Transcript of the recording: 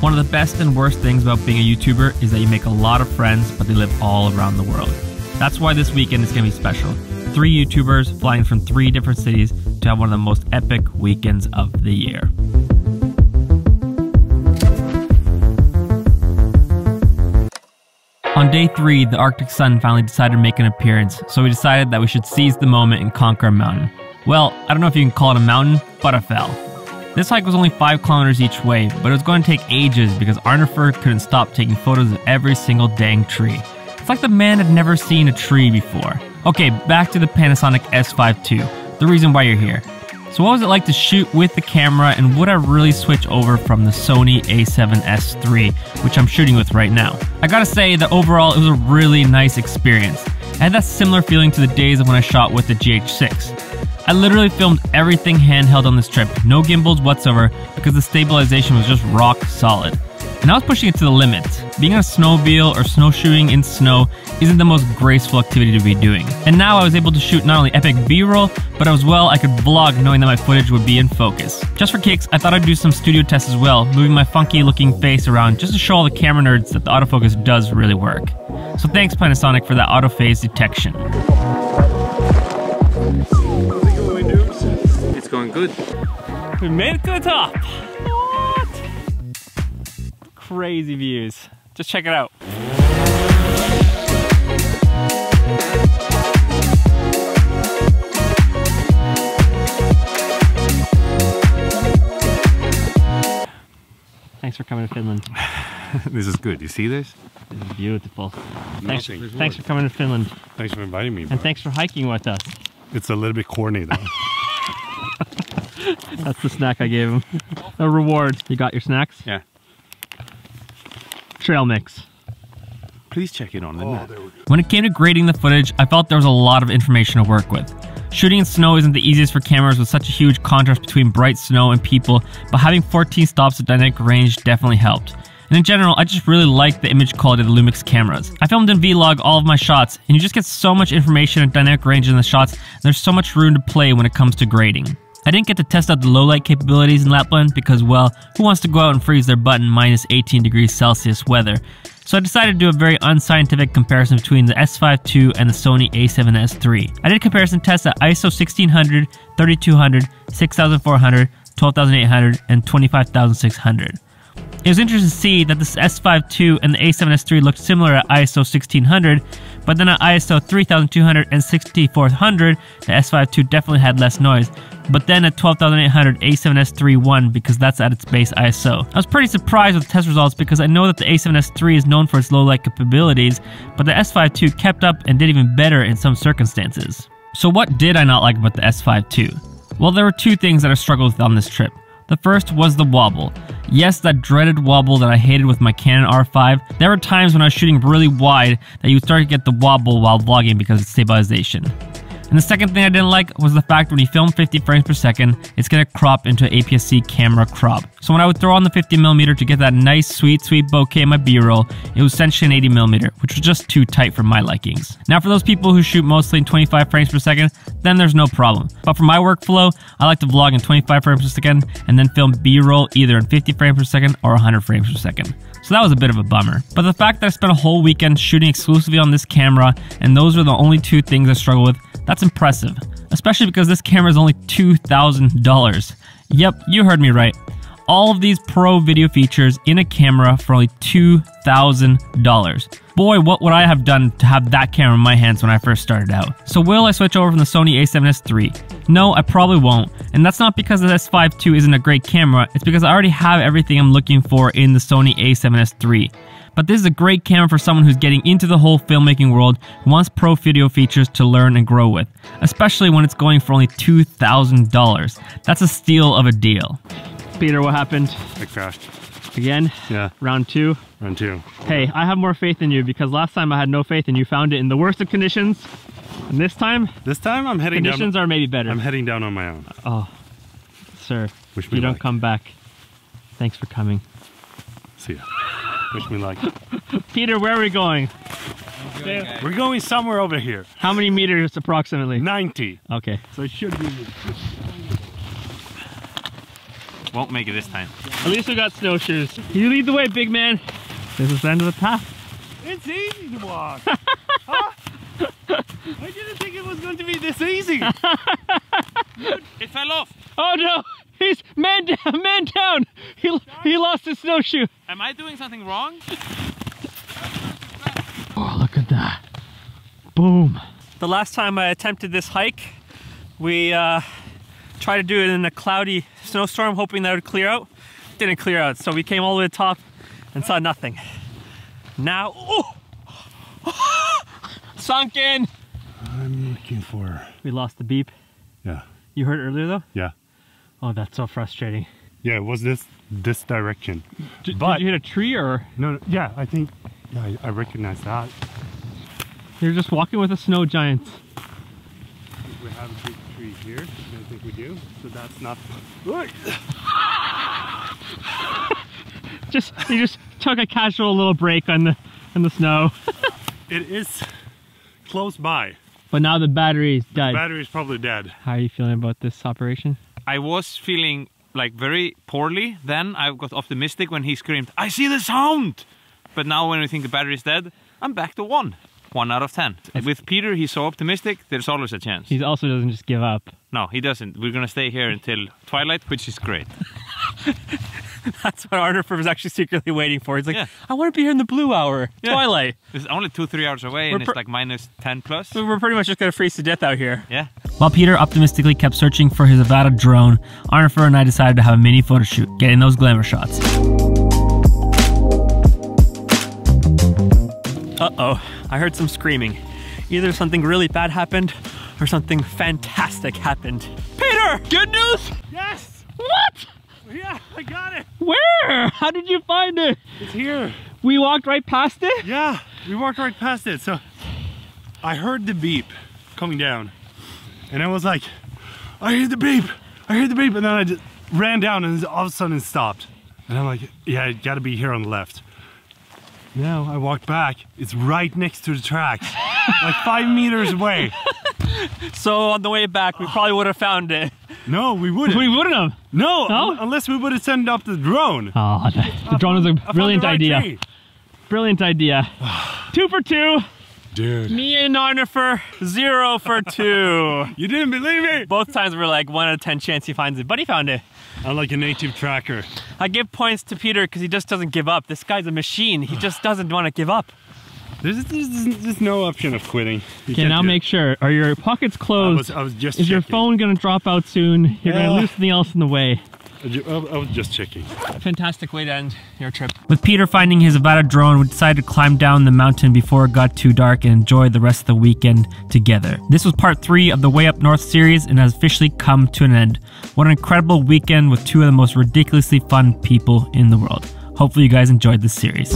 One of the best and worst things about being a YouTuber is that you make a lot of friends, but they live all around the world. That's why this weekend is going to be special. Three YouTubers flying from three different cities to have one of the most epic weekends of the year. On day three, the Arctic Sun finally decided to make an appearance, so we decided that we should seize the moment and conquer a mountain. Well, I don't know if you can call it a mountain, but a fell. This hike was only 5 kilometers each way, but it was going to take ages because Arnifer couldn't stop taking photos of every single dang tree. It's like the man had never seen a tree before. Okay, back to the Panasonic S5 II, the reason why you're here. So what was it like to shoot with the camera and would I really switch over from the Sony a7S III, which I'm shooting with right now? I gotta say that overall it was a really nice experience. I had that similar feeling to the days of when I shot with the GH6. I literally filmed everything handheld on this trip, no gimbals whatsoever, because the stabilization was just rock solid. And I was pushing it to the limit. Being on a snowmobile or snowshoeing in snow isn't the most graceful activity to be doing. And now I was able to shoot not only epic B-roll, but as well I could vlog knowing that my footage would be in focus. Just for kicks, I thought I'd do some studio tests as well, moving my funky looking face around just to show all the camera nerds that the autofocus does really work. So thanks Panasonic for that autophase detection. Going good. We made it to the top. What? Crazy views. Just check it out. Thanks for coming to Finland. this is good. You see this? This is beautiful. Thanks, Nothing. thanks for coming to Finland. Thanks for inviting me. And thanks for hiking with us. It's a little bit corny though. That's the snack I gave him. A reward. You got your snacks? yeah. Trail mix. Please check it on the net. When it came to grading the footage, I felt there was a lot of information to work with. Shooting in snow isn't the easiest for cameras with such a huge contrast between bright snow and people, but having 14 stops at dynamic range definitely helped. And in general, I just really like the image quality of the Lumix cameras. I filmed in Vlog all of my shots, and you just get so much information and dynamic range in the shots, and there's so much room to play when it comes to grading. I didn't get to test out the low light capabilities in Lapland because, well, who wants to go out and freeze their butt in minus 18 degrees Celsius weather? So I decided to do a very unscientific comparison between the S5 II and the Sony a7S III. I did comparison tests at ISO 1600, 3200, 6400, 12800, and 25600. It was interesting to see that this S5 II and the A7S III looked similar at ISO 1600, but then at ISO 3200 and 6400, the S5 II definitely had less noise. But then at 12800, A7S III won because that's at its base ISO. I was pretty surprised with the test results because I know that the A7S III is known for its low light capabilities, but the S5 II kept up and did even better in some circumstances. So what did I not like about the S5 II? Well, there were two things that I struggled with on this trip. The first was the wobble. Yes, that dreaded wobble that I hated with my Canon R5. There were times when I was shooting really wide that you would start to get the wobble while vlogging because of stabilization. And the second thing I didn't like was the fact when you film 50 frames per second, it's gonna crop into APS-C camera crop. So when I would throw on the 50mm to get that nice, sweet, sweet bokeh in my B-roll, it was essentially an 80mm, which was just too tight for my likings. Now for those people who shoot mostly in 25 frames per second, then there's no problem. But for my workflow, I like to vlog in 25 frames per second and then film B-roll either in 50 frames per second or 100 frames per second. So that was a bit of a bummer. But the fact that I spent a whole weekend shooting exclusively on this camera, and those are the only two things I struggle with, that's impressive. Especially because this camera is only $2,000. Yep, you heard me right. All of these pro video features in a camera for only $2,000. Boy, what would I have done to have that camera in my hands when I first started out. So will I switch over from the Sony a7S III? No, I probably won't. And that's not because the S5 II isn't a great camera, it's because I already have everything I'm looking for in the Sony a7S III. But this is a great camera for someone who's getting into the whole filmmaking world who wants pro video features to learn and grow with, especially when it's going for only $2,000. That's a steal of a deal. Peter, what happened? I crashed. Again? Yeah, Round two? Round two. Hey, I have more faith in you because last time I had no faith and you found it in the worst of conditions. And this time, This time I'm heading conditions down. are maybe better. I'm heading down on my own. oh, sir, Wish me you don't come back. Thanks for coming. See ya. Wish me luck. Peter, where are we going? We're going somewhere over here. How many meters approximately? 90. Okay. So it should be. Won't make it this time. At least we got snowshoes. You lead the way, big man. This is the end of the path. It's easy to walk. huh? I didn't think it was going to be this easy. It fell off. Oh no! He's man down, man down. He he lost his snowshoe. Am I doing something wrong? Oh, look at that. Boom. The last time I attempted this hike, we uh, tried to do it in a cloudy snowstorm, hoping that it would clear out. Didn't clear out, so we came all the way to the top and saw nothing. Now, oh! Sunk in! I'm looking for. We lost the beep. Yeah. You heard it earlier though? Yeah. Oh, that's so frustrating. Yeah, it was this this direction. Did, But- did you hit a tree or No, no yeah, I think. Yeah, I, I recognize that. you're just walking with a snow giant? We have a big tree here. I don't think we do. So that's not. Just you just took a casual little break on the on the snow. It is close by. But now the battery is dead. Battery's probably dead. How are you feeling about this operation? I was feeling like very poorly then. I got optimistic when he screamed, I see the sound! But now when we think the battery is dead, I'm back to one. One out of ten. With Peter, he's so optimistic, there's always a chance. He also doesn't just give up. No, he doesn't. We're gonna stay here until twilight, which is great. That's what Arnifer was actually secretly waiting for. He's like, Yeah. I want to be here in the blue hour, Yeah. twilight. It's only two, three hours away, We're and it's like minus 10 plus. We're pretty much just gonna freeze to death out here. Yeah. While Peter optimistically kept searching for his Avata drone, Arnifer and I decided to have a mini photo shoot, getting those glamour shots. Uh-oh, I heard some screaming. Either something really bad happened or something fantastic happened. Peter, good news? Yes! What? Yeah, I got it. Where? How did you find it? It's here. We walked right past it? Yeah, we walked right past it. So I heard the beep coming down, and I was like, I hear the beep. I hear the beep, and then I just ran down, and all of a sudden it stopped. And I'm like, yeah, it got to be here on the left. Now I walked back. It's right next to the tracks, like five meters away. So on the way back, we probably would have found it. No, we wouldn't. We wouldn't have. no, No? un- unless we would have sent up the drone. Oh, the, the drone is I a found brilliant right idea. tree. Brilliant idea. two for two. Dude, Me and Arnifer, zero for two. you didn't believe me. Both times we're like one out of ten chance he finds it, but he found it. I'm like a native tracker. I give points to Peter because he just doesn't give up. This guy's a machine. He just doesn't want to give up. There's, there's, there's no option of quitting. You Okay, now make it. sure. Are your pockets I closed? was, I was just Is your phone gonna drop out soon? You're gonna lose something else in the way. I was just checking. Fantastic way to end your trip. With Peter finding his Avata drone, we decided to climb down the mountain before it got too dark and enjoy the rest of the weekend together. This was part three of the Way Up North series and has officially come to an end. What an incredible weekend with two of the most ridiculously fun people in the world. Hopefully, you guys enjoyed this series.